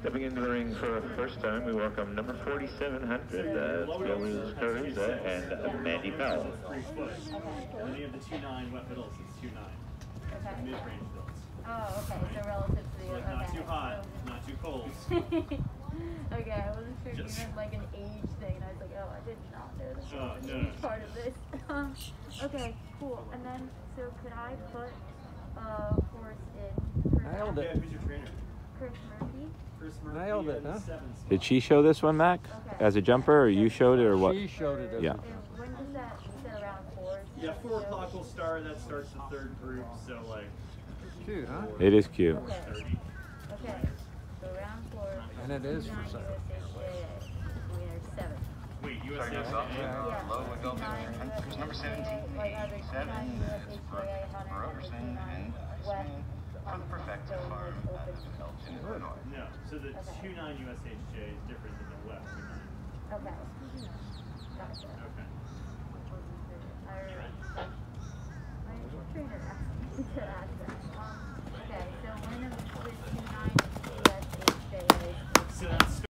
Stepping into the ring for the first time, we welcome number 4700, uh, Phil Carezza and Mandy Powell. Three foot. Okay. And then you have the two nine wet middles, it's two nine. Okay. Mid range builds. Oh, okay, so relative to the, Like okay. not too hot, so- not too cold. okay, I wasn't sure if you Just- meant like an age thing, and I was like, oh, I did not know this Uh, was no, an no. part of this. Okay, cool. And then, so could I put uh, horse in? for Nailed that? Yeah, it. who's your trainer? Chris Murphy. Chris Murphy. Nailed it, in huh? Did she show this one, Mac, Okay. as a jumper, or you showed it, or what? She showed it as Yeah. when does that? You said around four. Yeah, four o'clock will start. That starts the third group, so like cute, huh? It is cute. Okay. Okay. So round four. And it is for nine sale. USHA. We are seven. Wait, USA. Yeah. Yeah. Low would go Nine There's number USHA, 17, like Illinois. No, so the okay. 29 USHJ is different than the west. Okay. Gotcha. Okay. All right. My trainer asked me to ask.